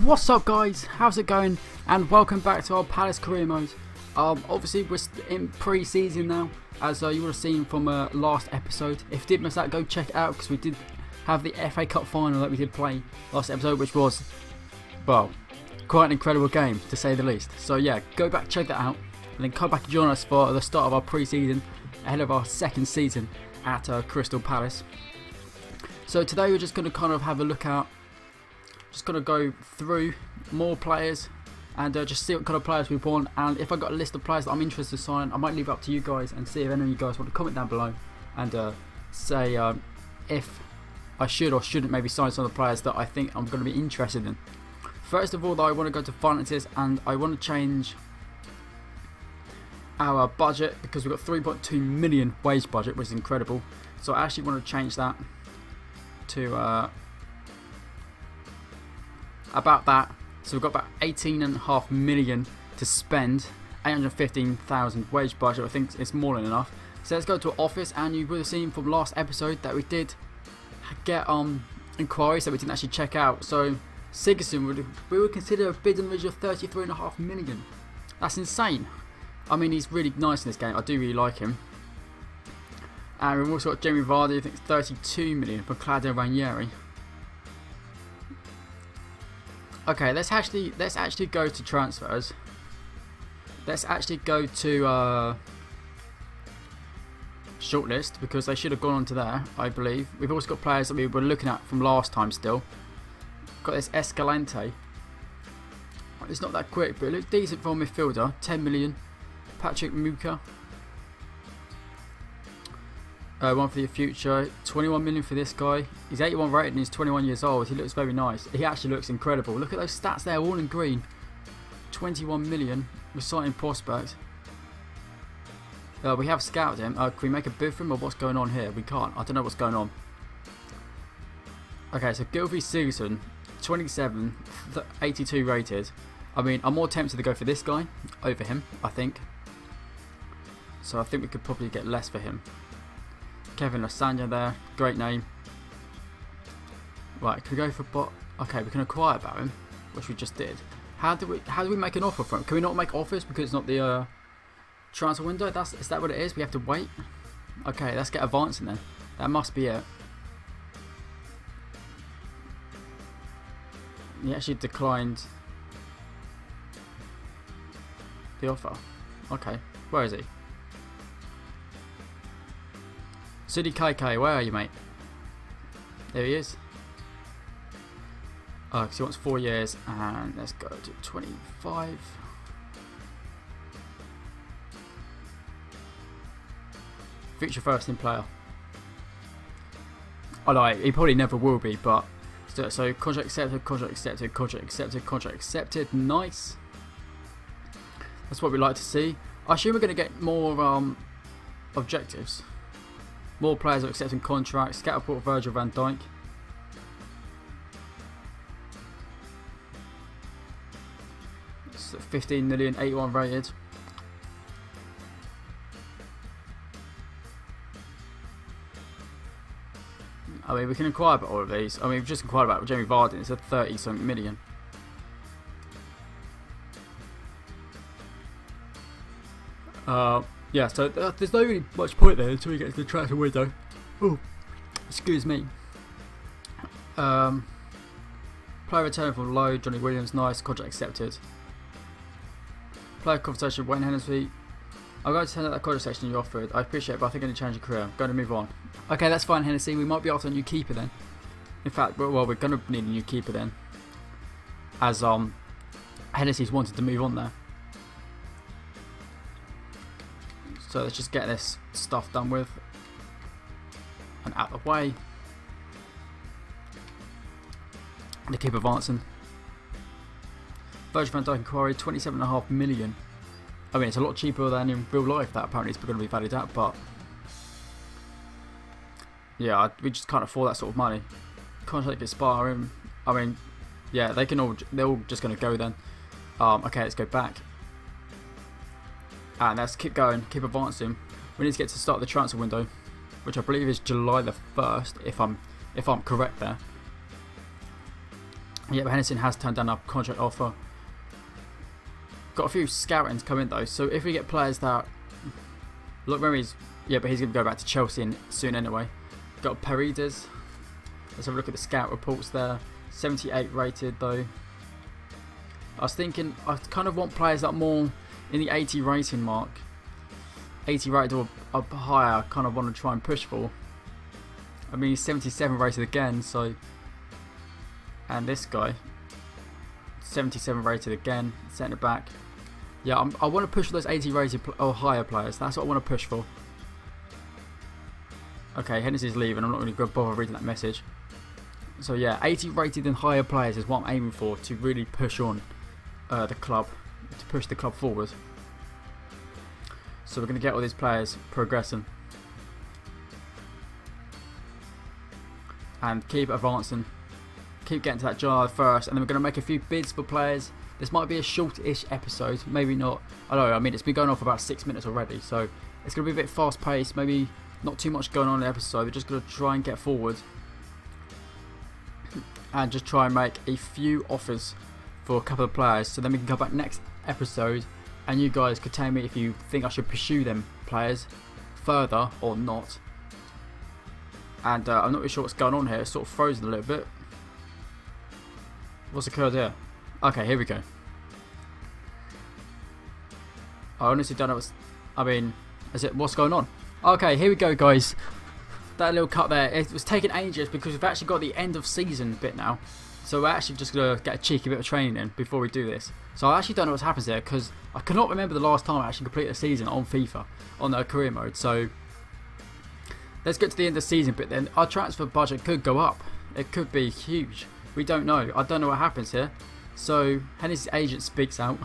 What's up guys, how's it going and welcome back to our Palace career mode. Um, obviously we're in pre-season now as uh, you would have seen from uh, last episode. If you did miss that go check it out because we did have the FA Cup final that we did play last episode which was, well, quite an incredible game to say the least. So yeah, go back check that out and then come back and join us for the start of our pre-season ahead of our second season at uh, Crystal Palace. So today we're just going to kind of have a look at just going to go through more players and uh, just see what kind of players we want. And if I got a list of players that I'm interested in sign, I might leave it up to you guys and see if any of you guys want to comment down below and uh, say um, if I should or shouldn't maybe sign some of the players that I think I'm going to be interested in. First of all, though, I want to go to finances and I want to change our budget because we've got 3.2 million wage budget, which is incredible. So I actually want to change that to. Uh, about that. So we've got about 18.5 million to spend. 815,000 wage budget. I think it's more than enough. So let's go to office, and you would have seen from last episode that we did get um inquiries that we didn't actually check out. So Sigurdsson would we would consider a bid in the region of 33.5 million. That's insane. I mean, he's really nice in this game. I do really like him. And we've also got Jamie Vardy, I think 32 million for Claudio Ranieri. Okay, let's actually let's actually go to transfers. Let's actually go to uh, shortlist because they should have gone onto there, I believe. We've also got players that we were looking at from last time still. Got this Escalante. It's not that quick, but it looks decent for a midfielder. 10 million. Patrick Muka. Uh, one for the future. 21 million for this guy. He's 81 rated and he's 21 years old. He looks very nice. He actually looks incredible. Look at those stats there, all in green. 21 million. Exciting prospect. Uh, we have scouted him. Uh, can we make a bid for him or what's going on here? We can't. I don't know what's going on. Okay, so Gylfi Sigurdsson, 27, 82 rated. I mean, I'm more tempted to go for this guy over him, I think. So I think we could probably get less for him. Kevin Lasagna there, great name. Right, can we go for bot? Okay, we can acquire about him, which we just did. How do we how do we make an offer for him? Can we not make offers because it's not the uh, transfer window? That's is that what it is? We have to wait. Okay, let's get advancing then. That must be it. He actually declined the offer. Okay, where is he? City KK, where are you, mate? There he is. Oh, because he wants four years, and let's go to 25. Future first in player. Oh, like, he probably never will be, but so, so contract accepted, contract accepted, contract accepted, contract accepted. Nice. That's what we like to see. I assume we're going to get more um, objectives. More players are accepting contracts. Scatterport Virgil van Dijk. It's 15 million, 81 rated. I mean, we can inquire about all of these. I mean, we've just inquired about Jamie Vardy. It's a 30 something million. Uh, yeah, so th there's no really much point there until we get to the transfer window. Oh, excuse me. Um, player return from low, Johnny Williams, nice, contract accepted. Player conversation, with Wayne Hennessy. I'm going to turn out that contract section you offered. I appreciate it, but I think I need to change your career. I'm going to move on. Okay, that's fine, Hennessy. We might be after a new keeper then. In fact, well, we're going to need a new keeper then. As um, Hennessy's wanted to move on there. So let's just get this stuff done with and out of the way. And keep advancing. Virgil van Dijk inquiry, 27.5 million. I mean, it's a lot cheaper than in real life that apparently is going to be valued at, but yeah, we just can't afford that sort of money. Contract expiring. I mean, yeah, they can all they're all just going to go then. Um, okay, let's go back. Ah, and let's keep going, keep advancing. We need to get to start the transfer window, which I believe is July the 1st, if I'm if I'm correct there. Yeah, but Henderson has turned down a contract offer. Got a few scoutings coming though, so if we get players that look, he's yeah, but he's going to go back to Chelsea soon anyway. Got Paredes. Let's have a look at the scout reports there. 78 rated though. I was thinking I kind of want players that more in the 80 rating mark. 80 rated or up higher, I kind of want to try and push for. I mean, he's 77 rated again, so. And this guy, 77 rated again, centre back. Yeah, I'm, i want to push for those 80 rated or higher players. That's what I want to push for. Okay, Hennessy's leaving. I'm not really going to bother reading that message. So yeah, 80 rated and higher players is what I'm aiming for to really push on uh, the club, to push the club forward. So we're going to get all these players progressing. And keep advancing. Keep getting to that jar first. And then we're going to make a few bids for players. This might be a short-ish episode. Maybe not. I don't know. I mean, it's been going on for about six minutes already. So it's going to be a bit fast-paced. Maybe not too much going on in the episode. We're just going to try and get forward. And just try and make a few offers for a couple of players. So then we can come back next episode and you guys could tell me if you think I should pursue them players further or not. And uh, I'm not really sure what's going on here. It's sort of frozen a little bit. What's occurred here? Okay, here we go. I honestly don't know what's... I mean, is it what's going on? Okay, here we go, guys. That little cut there. It was taking ages because we've actually got the end of season bit now. So we're actually just going to get a cheeky bit of training in before we do this. So I actually don't know what's happened there because I cannot remember the last time I actually completed a season on FIFA on the career mode. So let's get to the end of the season but then our transfer budget could go up. It could be huge. We don't know. I don't know what happens here. So Hennessy's agent speaks out.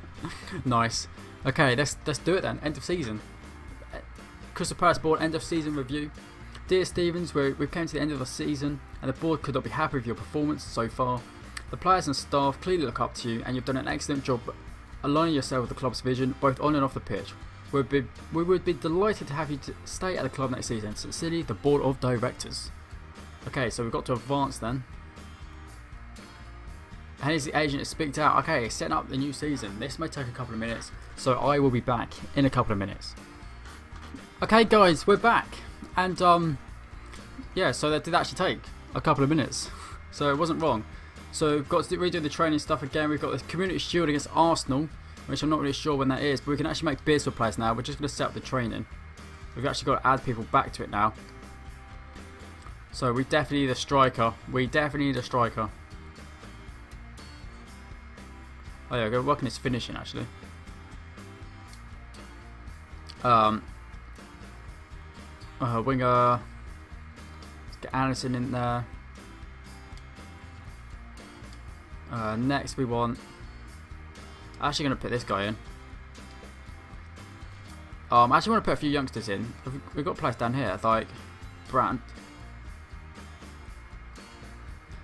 nice. Okay, let's let's do it then. End of season. Crystal Palace board end of season review. Dear Stevens, we have come to the end of the season and the board could not be happy with your performance so far. The players and staff clearly look up to you and you've done an excellent job aligning yourself with the club's vision both on and off the pitch. We'd be, we would be delighted to have you to stay at the club next season. Sincerely, the Board of Directors. Okay, so we've got to advance then. And here's the agent has speaked out. Okay, setting up the new season. This may take a couple of minutes, so I will be back in a couple of minutes. Okay, guys, we're back. And um, yeah, so that did actually take a couple of minutes. So it wasn't wrong. So we've got to redo the training stuff again. We've got the Community Shield against Arsenal, which I'm not really sure when that is. But we can actually make bids for players now. We're just going to set up the training. We've actually got to add people back to it now. So we definitely need a striker. We definitely need a striker. Oh yeah, we're working his finishing actually. Um, uh, winger. Let's get Anderson in there. Uh, next we want... I'm actually going to put this guy in. Um, I actually want to put a few youngsters in. We've got players down here, like Brandt.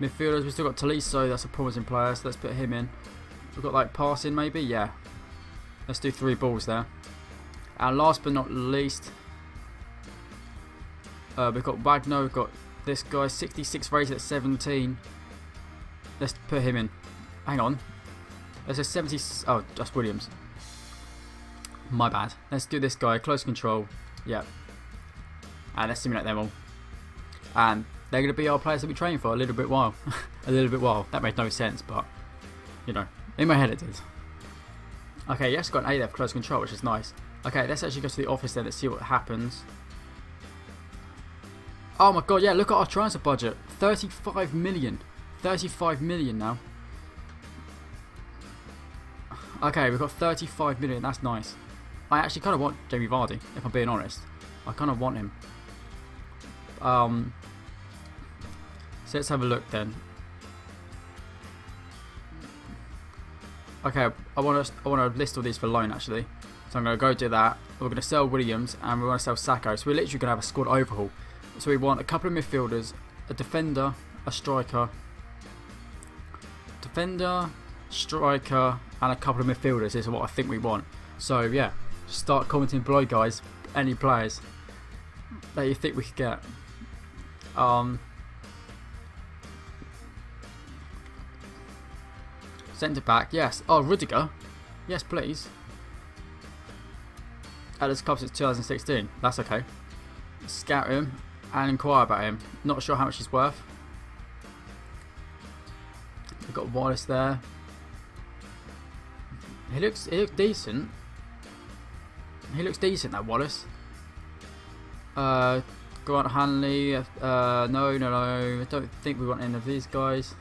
Midfielders, we've still got Tolisso, that's a promising player, so let's put him in. We've got like passing maybe, yeah. Let's do three balls there. And last but not least, uh, we've got Wagner, we've got this guy, 66 rated at 17. Let's put him in. Hang on. There's a 70... Oh, just Williams. My bad. Let's do this guy. Close control. Yeah. And let's simulate them all. And they're going to be our players that we train for a little bit while. a little bit while. That made no sense, but, you know, in my head it did. Okay, yes, got an A there for close control, which is nice. Okay, let's actually go to the office then. Let's see what happens. Oh my god, yeah, look at our transfer budget. 35 million. 35 million now. Okay, we've got 35 million. That's nice. I actually kind of want Jamie Vardy, if I'm being honest. I kind of want him. Um, so let's have a look then. Okay, I want to I want to list all these for loan actually. So I'm going to go do that. We're going to sell Williams and we're going to sell Sako. So we're literally going to have a squad overhaul. So we want a couple of midfielders, a defender, a striker, defender, striker, and a couple of midfielders is what I think we want. So yeah, start commenting below, guys. Any players that you think we could get. Um, Centre back, yes. Oh, Rudiger. Yes, please. At this club since 2016. That's okay. Scout him and inquire about him. Not sure how much he's worth. We've got Wallace there. He looks he looks decent. He looks decent, that Wallace. Uh, Grant Hanley. Uh, no, no, no. I don't think we want any of these guys.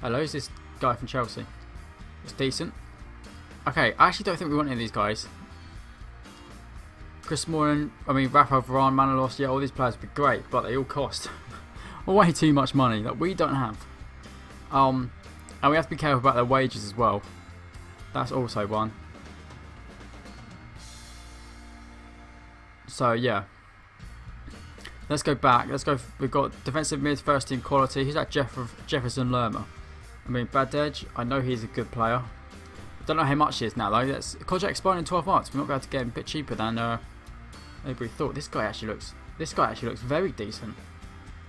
Hello, is this guy from Chelsea? It's decent. Okay, I actually don't think we want any of these guys. Chris Smalling, I mean, Rafa, Varane, Manolas, yeah, all these players would be great, but they all cost way too much money that we don't have. Um, and we have to be careful about their wages as well. That's also one. So, yeah. Let's go back. Let's go. We've got defensive mid, first team quality. Who's that Jeff Jefferson Lerma? I mean, Badelj, I know he's a good player. I don't know how much he is now though. That's contract expiring in 12 months. We're not going to get him a bit cheaper than uh, we thought. This guy actually looks. This guy actually looks very decent.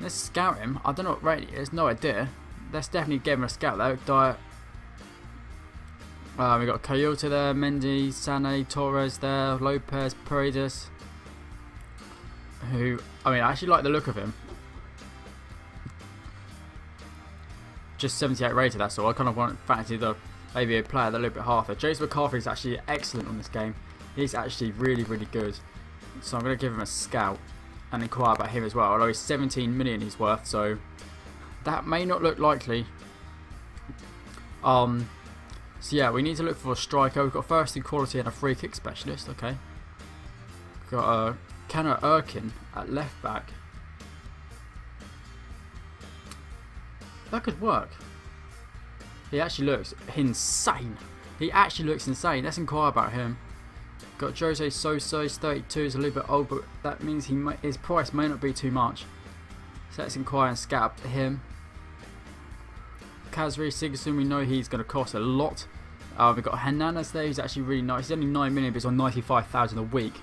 Let's scout him. I don't know what rate he is. No idea. Let's definitely give him a scout though. Diet. Uh, we got Kouyaté there, Mendy, Sane, Torres there, Lopez, Paredes. Who I mean, I actually like the look of him. just 78 rated, that's all. I kind of want fancy the maybe a player that a little bit harder. James McCarthy is actually excellent on this game. He's actually really, really good. So I'm going to give him a scout and inquire about him as well. Although he's 17 million he's worth, so that may not look likely. Um, so yeah, we need to look for a striker. We've got first in quality and a free kick specialist. Okay. We've got uh, Caner Erkin at left back. That could work. He actually looks insane. He actually looks insane. Let's inquire about him. Got Jose Sosa, he's 32, is a little bit old, but that means he his price may not be too much. So let's inquire and scout up to him. Kazri Sigurdsson, we know he's going to cost a lot. Uh, we've got Hernandez there, he's actually really nice. He's only 9 million, but he's on 95,000 a week,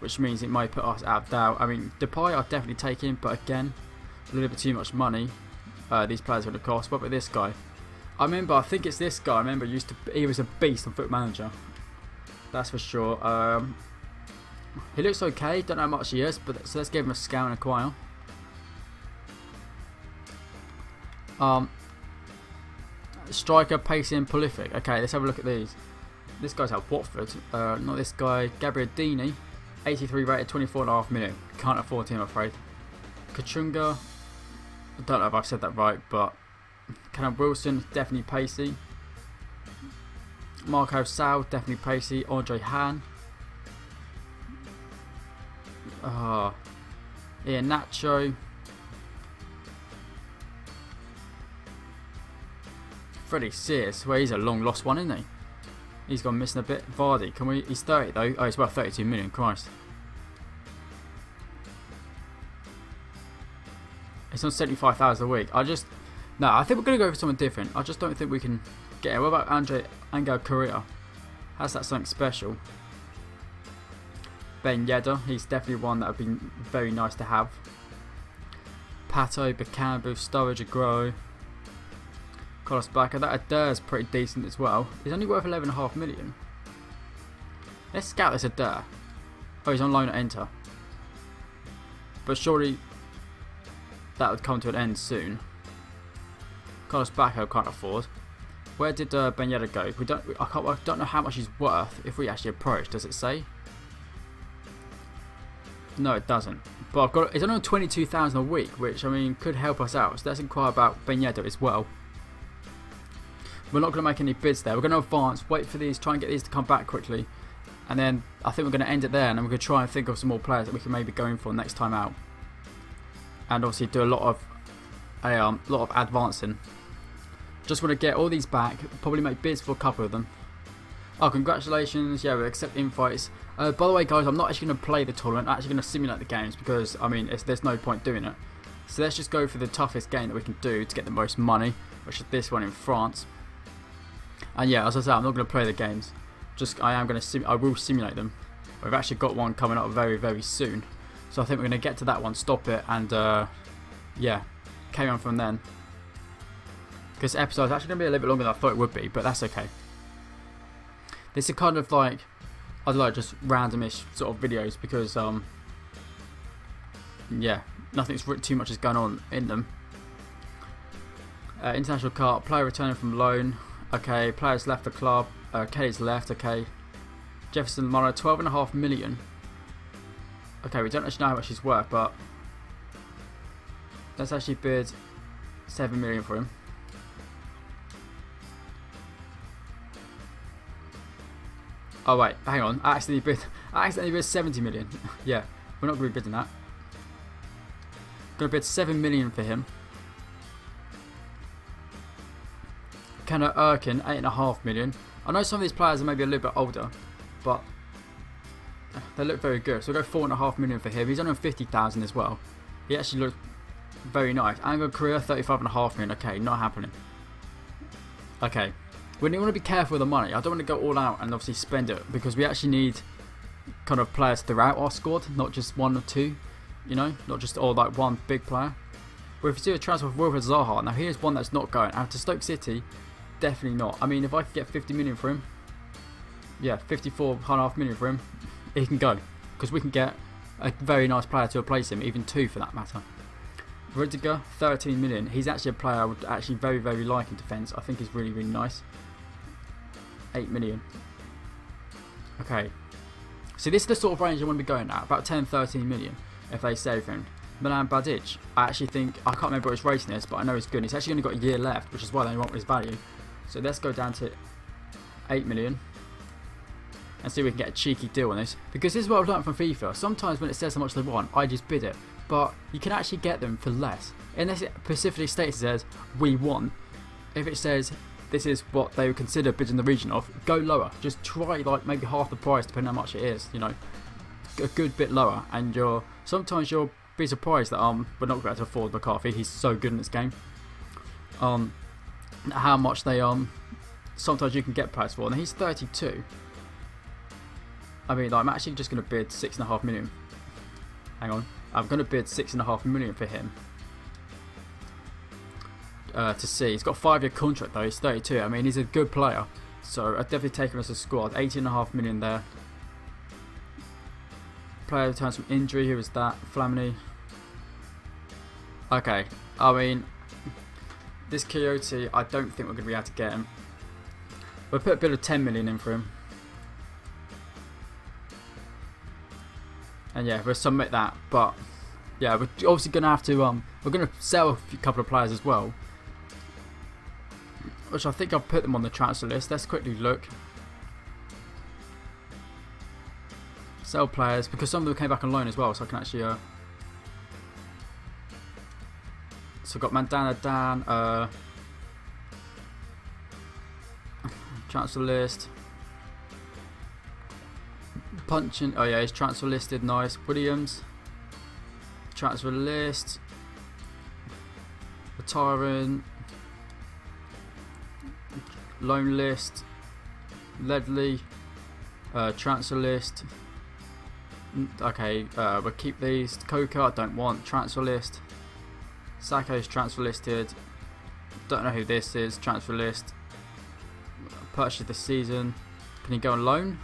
which means it might put us out of doubt. I mean, Depay I'll definitely take him, but again, a little bit too much money uh, these players are going to cost. What about this guy? I remember, I think it's this guy. I remember used to he was a beast on Foot Manager. That's for sure. Um, he looks okay. Don't know how much he is, but so let's give him a scout and acquire. Um, striker, pacing, prolific. Okay, let's have a look at these. This guy's at Watford. Uh, not this guy. Gabriel Dini, 83 rated, 24.5 million. Can't afford him, I'm afraid. Kachunga, I don't know if I've said that right, but Callum Wilson, definitely pacey. Marco Sal, definitely pacey. Andre Hahn. Uh, Ian Nacho. Freddie Sears, well he's a long lost one, isn't he? He's gone missing a bit. Vardy, can we? He's 30 though. Oh, he's worth 32 million. Christ. It's on 75,000 a week. I just... No, I think we're going to go for something different. I just don't think we can it. What about Andre Angel Correa? Has that something special? Ben Yedder, he's definitely one that would be very nice to have. Pato, Bakambu, Sturridge, Agro. Carlos Bacca, that Adair is pretty decent as well. He's only worth 11.5 million. Let's scout this Adair. Oh, he's on loan at Inter. But surely that would come to an end soon. Carlos Bacca can't afford. Where did uh, Ben Yedder go? We don't. I, can't, I don't know how much he's worth if we actually approach. Does it say? No, it doesn't. But I've got. It's only twenty two thousand a week, which I mean could help us out. So let's inquire about Ben Yedder as well. We're not going to make any bids there. We're going to advance, wait for these, try and get these to come back quickly, and then I think we're going to end it there, and then we're going to try and think of some more players that we can maybe go in for next time out and obviously do a lot of a um, lot of advancing. Just want to get all these back, probably make bids for a couple of them. Oh, congratulations, yeah, we accept invites. Uh, by the way, guys, I'm not actually going to play the tournament, I'm actually going to simulate the games because, I mean, there's no point doing it. So let's just go for the toughest game that we can do to get the most money, which is this one in France. And yeah, as I said, I'm not going to play the games. Just, I am going to, I will simulate them. We've actually got one coming up very, very soon. So I think we're going to get to that one, stop it, and uh, yeah, carry on from then. Because the episode's actually going to be a little bit longer than I thought it would be, but that's okay. This is kind of like, I don't know, just randomish sort of videos because, um, yeah, nothing's too much is going on in them. Uh, international cart, player returning from loan. Okay, players left the club. Uh, Kelly's left. Okay, Jefferson Morrow, 12.5 million. Okay, we don't actually know how much he's worth, but let's actually bid 7 million for him. Oh wait, hang on. I accidentally bid. I accidentally bid 70 million. yeah, we're not going to be bidding that. Going to bid 7 million for him. Caner Erkin, 8.5 million. I know some of these players are maybe a little bit older, but they look very good. So we'll go 4.5 million for him. He's only on 50,000 as well. He actually looks very nice. Angel Correa, 35.5 million. Okay, not happening. Okay. We want to be careful with the money. I don't want to go all out and obviously spend it because we actually need kind of players throughout our squad, not just one or two, you know, not just all like one big player. But if you see a transfer of Wilfred Zaha, now here's one that's not going. Out to Stoke City, definitely not. I mean, if I could get 50 million for him, yeah, 54.5 million for him, he can go because we can get a very nice player to replace him, even two for that matter. Rudiger, 13 million. He's actually a player I would actually very, very like in defence. I think he's really, really nice. 8 million. Okay. So this is the sort of range I want to be going at, about 10, 13 million if they save him. Milan Badelj, I actually think, I can't remember what his rating is, but I know he's good. He's actually only got a year left, which is why they want his value. So let's go down to 8 million and see if we can get a cheeky deal on this. Because this is what I've learned from FIFA. Sometimes when it says how much they want, I just bid it. But you can actually get them for less. Unless it specifically states it says, we won. If it says, this is what they would consider bidding the region of, go lower. Just try like maybe half the price depending on how much it is, you know. A good bit lower. And you're sometimes you'll be surprised that um we're not going to afford McCarthy. He's so good in this game. Um how much they um sometimes you can get price for. And he's 32. I mean, I'm actually just going to bid six and a half million. Hang on, I'm going to bid six and a half million for him. Uh, to see, he's got a five-year contract though. He's 32. I mean, he's a good player, so I'd definitely take him as a squad. 18 and a half million there. Player returns from injury. Who was that? Flamini. Okay, I mean, this Kouyaté, I don't think we're going to be able to get him. We'll put a bit of 10 million in for him. And yeah, we'll submit that. But yeah, we're obviously gonna have to um, we're gonna sell a few, couple of players as well, which I think I've put them on the transfer list. Let's quickly look. Sell players because some of them came back on loan as well, so I can actually. Uh, so I've got Mandanda Dan, uh, transfer list. Puncheon. Oh yeah, he's transfer listed. Nice. Williams. Transfer list. Retiring. Loan list. Ledley. Uh, transfer list. Okay, uh, we'll keep these. Coca, I don't want. Transfer list. Sako's transfer listed. Don't know who this is. Transfer list. Purchase this season. Can he go on loan?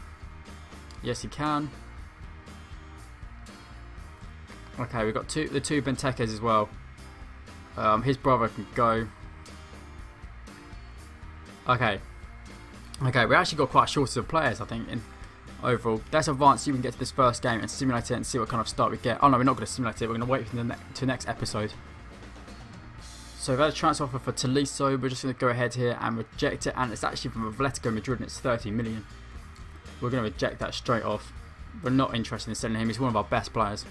Yes, he can. Okay, we've got two the two Bentekes as well. Um, his brother can go. Okay. Okay, we actually got quite a shortage of players, I think, in overall. Let's advance, see we can get to this first game and simulate it and see what kind of start we get. Oh no, we're not going to simulate it, we're going to wait for the, ne to next episode. So had a transfer offer for Tolisso, we're just going to go ahead here and reject it, and it's actually from Atletico Madrid and it's 30 million. We're going to reject that straight off. We're not interested in selling him. He's one of our best players.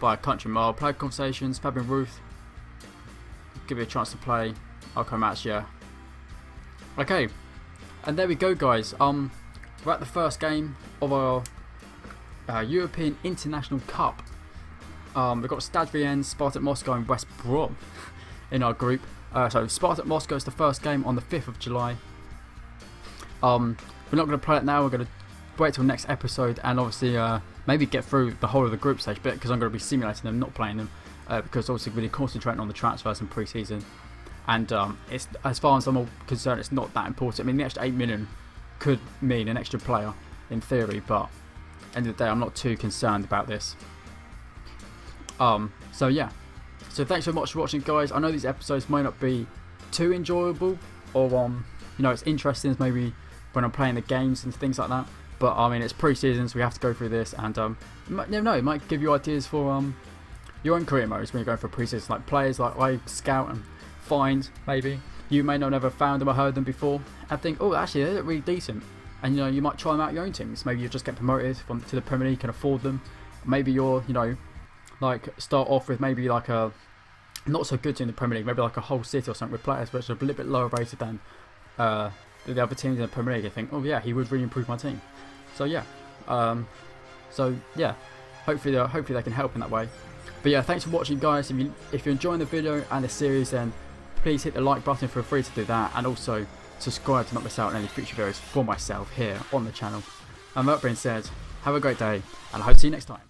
By a country mile. Player conversations. Fabian Ruth. Give you a chance to play. I'll come match, yeah. Okay. And there we go, guys. Um, We're at the first game of our uh, European International Cup. Um, we've got Stade Vienne, Spartak Moscow and West Brom in our group. Uh, so Spartak Moscow is the first game on the 5th of July. Um, we're not going to play it now. We're going to wait till next episode and obviously uh, maybe get through the whole of the group stage bit because I'm going to be simulating them, not playing them. uh, because obviously really concentrating on the transfers in pre-season. And um, it's as far as I'm concerned, it's not that important. I mean, the extra eight million could mean an extra player in theory, but end of the day, I'm not too concerned about this. Um, so yeah. So thanks so much for watching, guys. I know these episodes might not be too enjoyable, or um, you know, it's interesting as maybe when I'm playing the games and things like that. But I mean, it's pre-season, so we have to go through this, and um, it might, no, it might give you ideas for um, your own career modes when you're going for pre-season, like players like I scout and find maybe. You may not have never found them or heard them before, and think, oh, actually, they look really decent. And you know, you might try them out your own teams. Maybe you just get promoted from, to the Premier League, can afford them. Maybe you're, you know, like start off with maybe like a not so good team in the Premier League, maybe like a Hull City or something with players which are a little bit lower rated than uh, the other teams in the Premier League. I think, oh yeah, he would really improve my team. So yeah, um, so yeah, hopefully, uh, hopefully they can help in that way. But yeah, thanks for watching, guys. If you if you're enjoying the video and the series, then please hit the like button. Feel free to do that, and also subscribe to not miss out on any future videos for myself here on the channel. And that being said, have a great day, and I hope to see you next time.